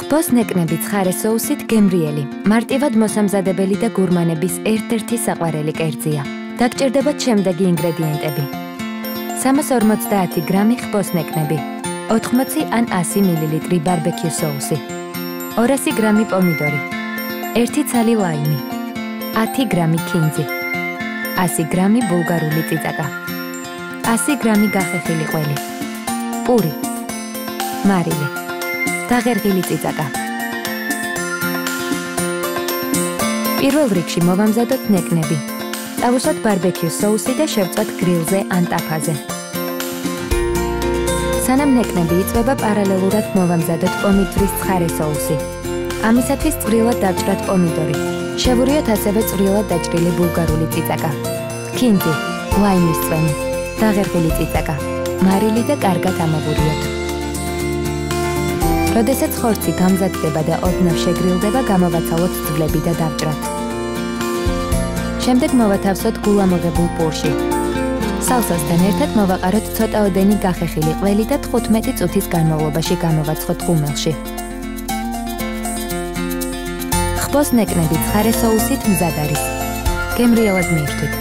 ხბოს ნეკნები ცხარე სოუსით გემრიელი, მარტივად მოსამზადებელი და გურმანების ერთ-ერთი საყვარელი კერძია. დაგჭირდებათ შემდეგი ინგრედიენტები: 350 გრამი ხბოს ნეკნები, 80 ან 100 მილილიტრი ბარბეკიუ სოუსი, 200 გრამი პომიდორი, 1 ცალი ლაიმი, 10 გრამი ქინძი, 100 გრამი ბულგარული წიწაკა, 100 გრამი გახეხილი ყველი, პური, მარილი დაღერღილი წიწაკა. პირველ რიგში მოვამზადოთ ნეკნები. დავუშვათ ბარბეკიუ соуსი და შევწვათ გრილზე ან ტაფაზე. სანამ ნეკნები იწვება, პარალელურად მოვამზადოთ პომიდორის ცხარე соуსი. ამისათვის წვრილად დავჭრათ პომიდორი. შევურიოთ ასევე წვრილად დაჭრილი ბულგარული წიწაკა. ქინძი, ლაიმის წვენი, დაღერღილი წიწაკა, მარილი და კარგად ამოვურიოთ. როდესაც ხორცი გამზადდება და ოდნავ შეგრილდება, გამოვაცალოთ ძვლები და დავჭრათ. შემდეგ მოვათავსოთ გულამოღებულ პურში. სალსასთან ერთად მოვაყაროთ ცოტაოდენი გახეხილი ყველი და 15 წუთის განმავლობაში გამოვაცხოთ ღუმელში. ხბოს ნეკნები ცხარე სოუსით მზად არის. გემრიელად მიირთვით.